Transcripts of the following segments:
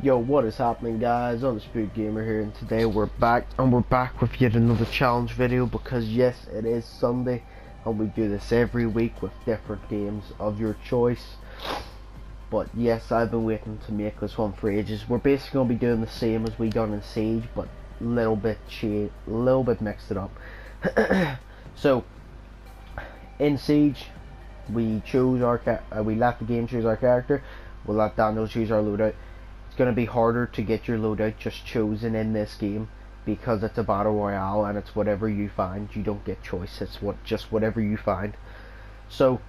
Yo, what is happening guys? Undisputed Gamer here and today we're back and we're back with yet another challenge video because yes, it is Sunday and we do this every week with different games of your choice. But yes, I've been waiting to make this one for ages. We're basically going to be doing the same as we done in Siege, but a little bit cha little bit mixed it up. so, in Siege, we choose our uh, we let the game choose our character. We'll let Daniel choose our loadout going to be harder to get your loadout just chosen in this game because it's a battle royale and it's whatever you find. You don't get choice. It's what just whatever you find. So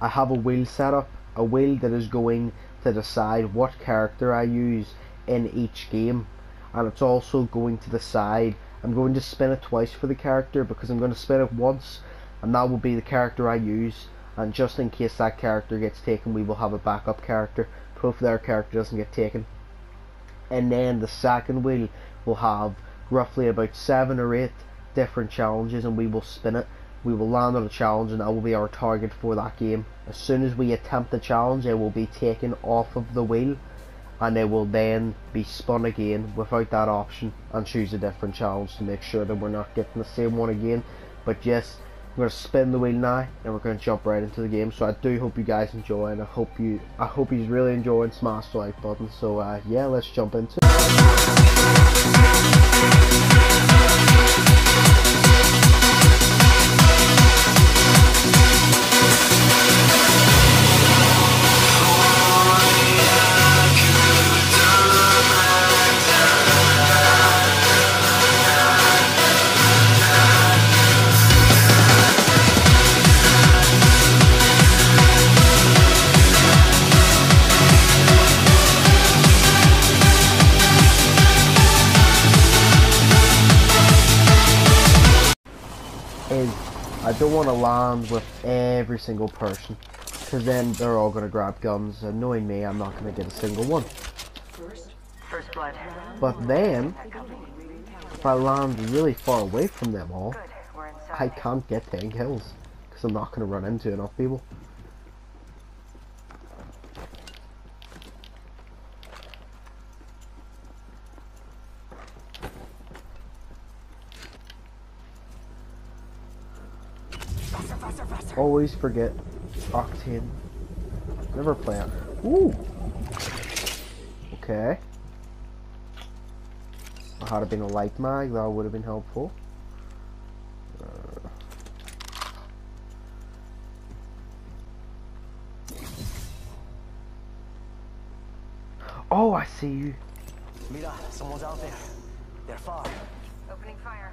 I have a wheel set up, a wheel that is going to decide what character I use in each game, and it's also going to decide. I'm going to spin it twice for the character because I'm going to spin it once, and that will be the character I use. And just in case that character gets taken, we will have a backup character hopefully our character doesn't get taken. And then the second wheel will have roughly about seven or eight different challenges and we will spin it. We will land on a challenge and that will be our target for that game. As soon as we attempt the challenge it will be taken off of the wheel and it will then be spun again without that option and choose a different challenge to make sure that we're not getting the same one again. But yes, we're gonna spin the wheel now and we're gonna jump right into the game. So I do hope you guys enjoy and I hope you I hope he's really enjoying smash the like button. So uh, yeah, let's jump into it. Don't want to land with every single person because then they're all going to grab guns and knowing me I'm not going to get a single one. But then if I land really far away from them all I can't get 10 kills because I'm not going to run into enough people. Always forget Octane. Never play on. Ooh. Okay. I had it been a light mag, that would have been helpful. Uh. Oh, I see you. Mira, someone's out there. They're far. Opening fire.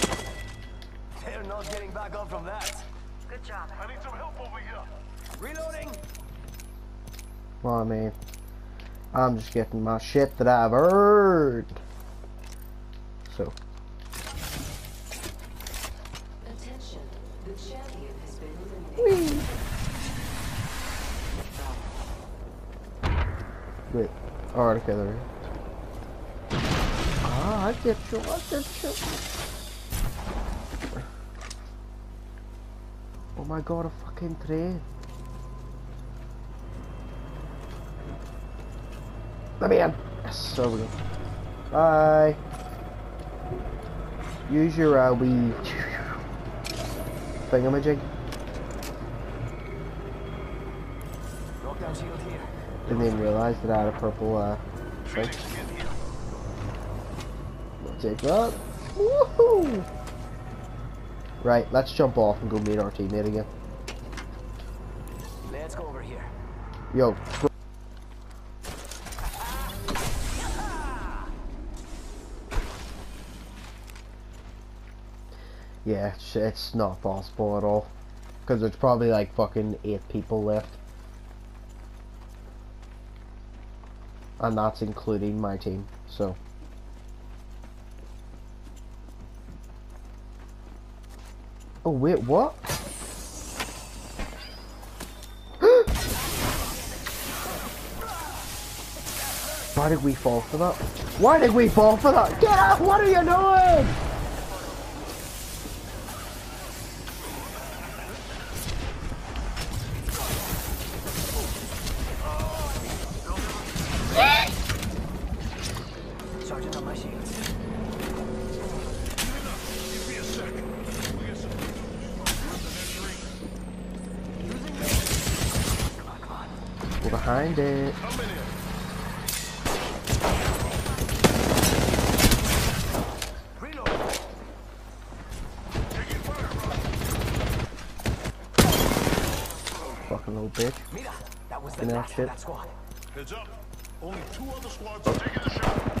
Well, I mean, I'm just getting my shit that I've earned. So. Attention, the champion has been eliminated. Wait. Alright, okay, there. Ah, I get you, I get you. Oh my god, a fucking train. Let me in. Yes, there we go. Bye. Use your uh, wee thingamajig. Didn't even realize that I had a purple uh, thing. take that. Woohoo! Right, let's jump off and go meet our teammate again. Let's go over here. Yo. Yeah, it's, not possible at all. Because there's probably like fucking eight people left. And that's including my team, so. Oh wait, what? Why did we fall for that? Why did we fall for that? Get out! What are you doing? Behind it. Reload. Fucking little bitch. Mira, that was the last shit. that squad. Heads up. Only two other squads are taking the shot.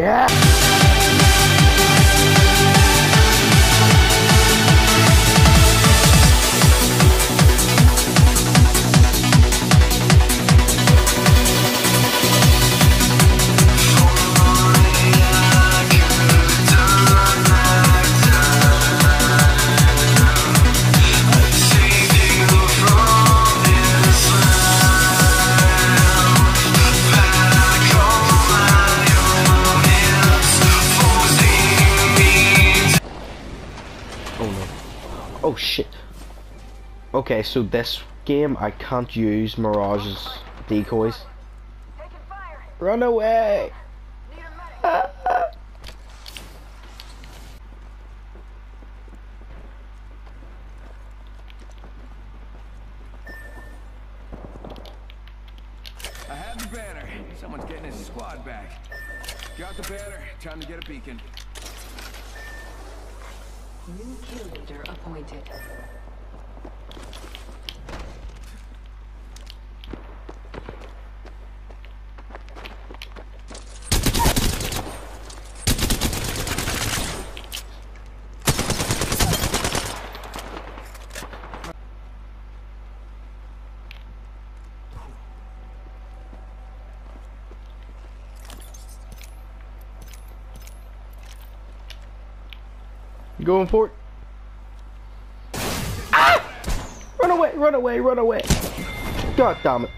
Yeah! Okay, so this game I can't use Mirage's decoys. Run away! Need. I have the banner. Someone's getting his squad back. Got the banner. Time to get a beacon. New kill leader appointed. You going for it? Ah! Run away, run away, run away. God damn it.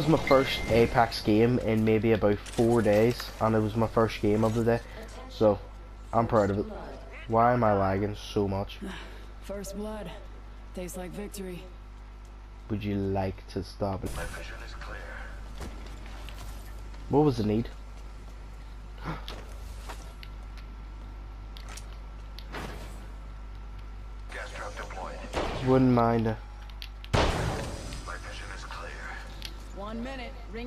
Was my first Apex game in maybe about four days, and it was my first game of the day, so I'm proud of it. Why am I lagging so much? First blood. Tastes like victory. Would you like to stop it? My vision is clear. What was the need? Wouldn't mind.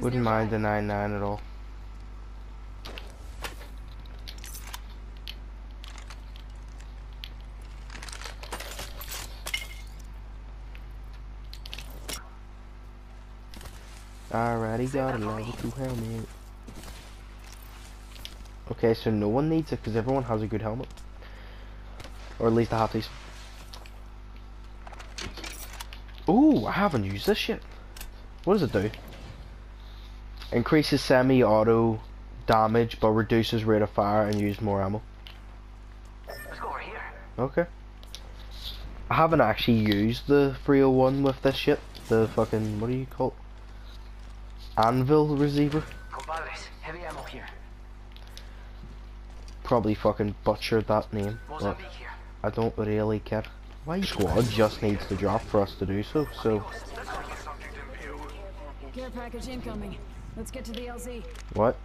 Wouldn't mind the 9-9 at all. Alrighty, got a level 2 helmet. Okay, so no one needs it because everyone has a good helmet. Or at least a half decent. Ooh, I haven't used this shit. What does it do? Increases semi-auto damage but reduces rate of fire and use more ammo. Let's go over here. Okay. I haven't actually used the 301 with this shit. The fucking, what do you call it? Anvil receiver. Compadres, heavy ammo here. Probably fucking butchered that name. But I don't really care. My squad just needs to drop for us to do so, so Subject in view. Care package incoming. Let's get to the LZ. what?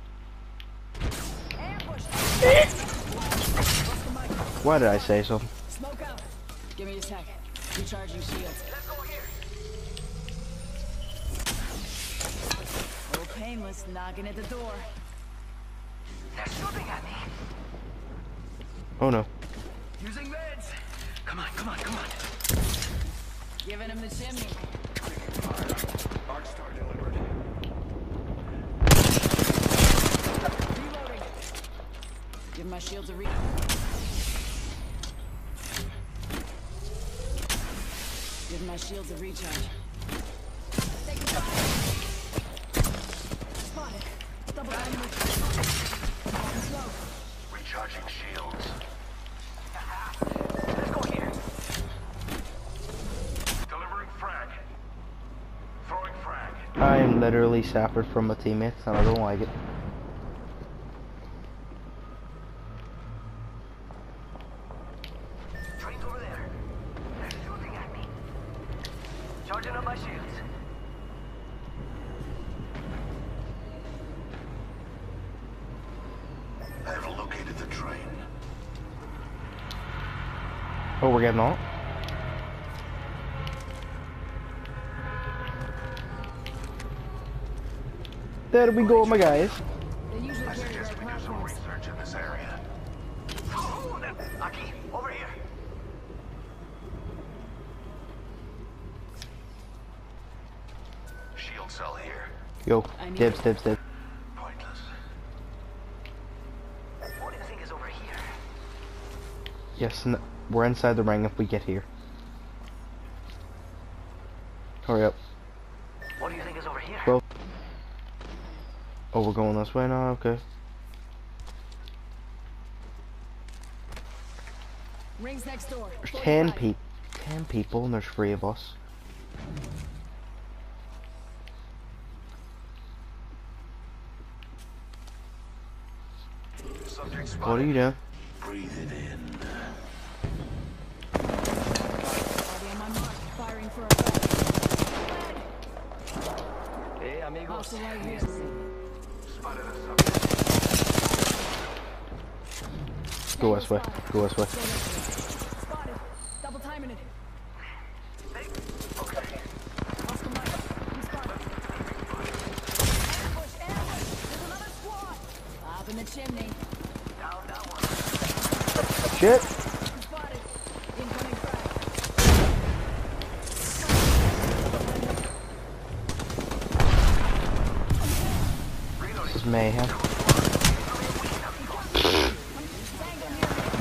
Why did I say so? Smoke out. Give me a sec. Recharging shields. Let's go here. Oh, painless knocking at the door. They're shooting at me. Oh no. Using meds. Come on, come on, come on. Giving him the chimney. Arc star delivered. Give my shields a re. Give my shields a recharge. Taking fire. Spotted. Double dynamite. Slow. Recharging shields. Let's go here. Delivering frag. Throwing frag. I am literally suffered from my teammates and I don't like it. Trains over there. They're shooting at me. Charging up my shields. I have located the train. Oh, we're getting on? There we go, my guys. I suggest we do some research in this area. Oh, Aki, over here. Shield cell here. Yo, I need dibs, dibs, dibs. Pointless. What do you think is over here? Yes, n we're inside the ring if we get here. Hurry up. What do you think is over here? Well- Oh, we're going this way now? Okay. Rings next door. There's 10 45. people. 10 people and there's three of us. What are you doing? Hey, amigos. Go this way. Go this way. Spotted. Double timing it. Okay. Hostile mic. I'm spotted. Ambush, ambush. There's another squad. Up in the chimney. Down that one. Shit! I'm spotted. Incoming frag. Mayhem.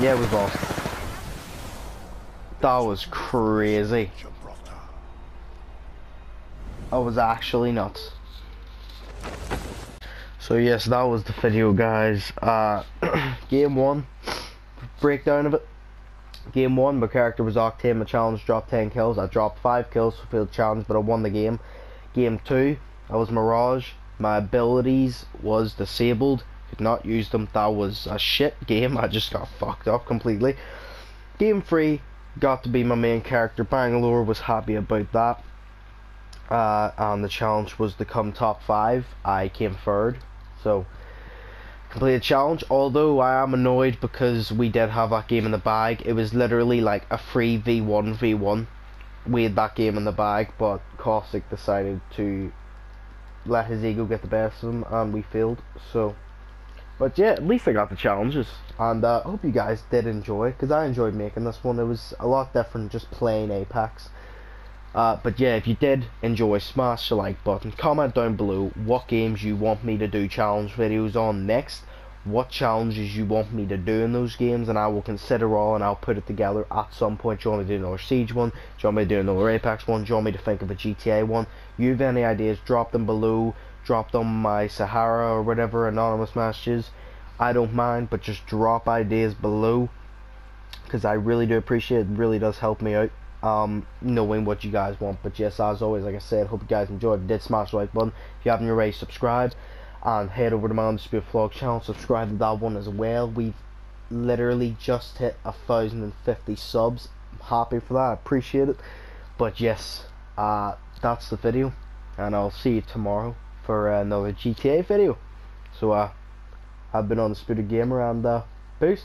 Yeah, we lost. That was crazy. That was actually nuts. So yes, that was the video guys. Uh, game one, breakdown of it. Game one, my character was Octane, my challenge dropped 10 kills. I dropped 5 kills, for fulfilled challenge, but I won the game. Game two, I was Mirage. My abilities was disabled. Could not use them. That was a shit game. I just got fucked up completely. Game three got to be my main character. Bangalore was happy about that. Uh, and the challenge was to come top five. I came third. So completed challenge. Although I am annoyed because we did have that game in the bag. It was literally like a free V1 V1. We had that game in the bag, but Caustic decided to let his ego get the best of him, and we failed. So, but yeah, at least I got the challenges, and uh, I hope you guys did enjoy, because I enjoyed making this one. It was a lot different, just playing Apex. Uh, but yeah, if you did enjoy, smash the like button. Comment down below what games you want me to do challenge videos on next. What challenges you want me to do in those games, and I will consider all and I'll put it together at some point. Do you want me to do another Siege one? Do you want me to do another Apex one? Do you want me to think of a GTA one? You have any ideas? Drop them below. Drop them my Sarahah or whatever anonymous messages. I don't mind, but just drop ideas below because I really do appreciate it. it. Really does help me out um, knowing what you guys want. But yes, as always, like I said, hope you guys enjoyed. Did smash the like button. If you haven't already, subscribe and head over to my Undisputed Vlog channel. Subscribe to that one as well. We've literally just hit a thousand and fifty subs. I'm happy for that. I appreciate it. But yes, uh, that's the video, and I'll see you tomorrow for another GTA video. So uh, I've been Undisputed Gamer, and uh, peace.